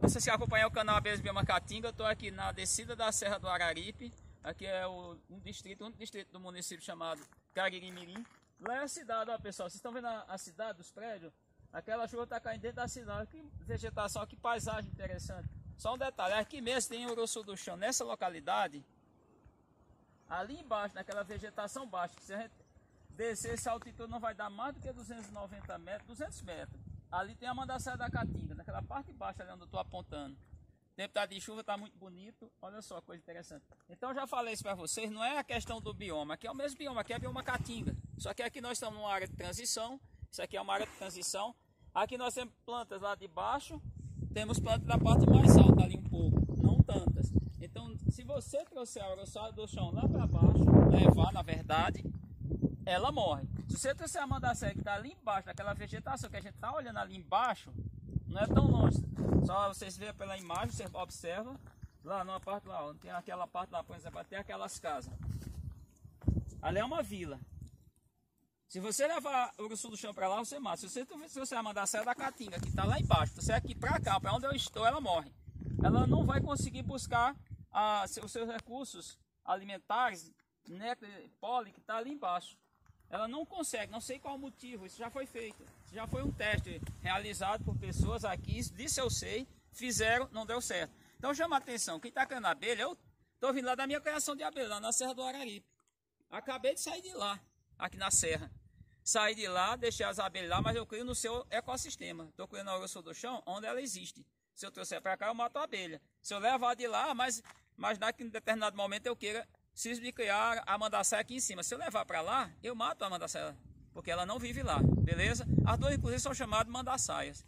Vocês que acompanham o canal Abelhas Bioma Caatinga, eu estou aqui na descida da Serra do Araripe. Aqui é o, um distrito, um distrito do município chamado Cariri-Mirim. Lá é a cidade, ó pessoal, vocês estão vendo a, a cidade dos prédios? Aquela chuva está caindo dentro da cidade. Que vegetação, que paisagem interessante. Só um detalhe, aqui mesmo tem Uruçu do Chão, nessa localidade, ali embaixo, naquela vegetação baixa, se a gente descer essa altitude não vai dar mais do que 290 metros, 200 metros. Ali tem a Mandaçaia da Caatinga, naquela parte de baixo ali onde eu estou apontando. O tempo tá de chuva, está muito bonito. Olha só, coisa interessante. Então já falei isso para vocês, não é a questão do bioma. Aqui é o mesmo bioma, aqui é bioma Caatinga. Só que aqui nós estamos numa área de transição. Isso aqui é uma área de transição. Aqui nós temos plantas lá de baixo. Temos plantas da parte mais alta ali um pouco, não tantas. Então, se você trouxer a aerossol do chão lá para baixo, levar na verdade, ela morre. Se você trouxer a mandacéia que está ali embaixo, daquela vegetação que a gente está olhando ali embaixo, não é tão longe. Só vocês veem pela imagem, você observa. Lá numa parte lá, onde tem aquela parte lá, por exemplo, tem aquelas casas. Ali é uma vila. Se você levar o urso do chão para lá, você mata. Se você, se você mandar a saia da caatinga, que está lá embaixo, você aqui para cá, para onde eu estou, ela morre. Ela não vai conseguir buscar a, os seus recursos alimentares, néctar, pólen, que está ali embaixo. Ela não consegue, não sei qual o motivo, isso já foi feito. Já foi um teste realizado por pessoas aqui, disse eu sei, fizeram, não deu certo. Então chama a atenção, quem está criando abelha, eu estou vindo lá da minha criação de abelha, lá na Serra do Araripe. Acabei de sair de lá, aqui na Serra. Saí de lá, deixei as abelhas lá, mas eu crio no seu ecossistema. Estou criando a osso do chão, onde ela existe. Se eu trouxer para cá, eu mato a abelha. Se eu levar de lá, mas, mas daqui em determinado momento eu queira de criar a mandaçaia aqui em cima. Se eu levar para lá, eu mato a mandaçaia, porque ela não vive lá, beleza? As duas, inclusive, são chamadas mandaçaias.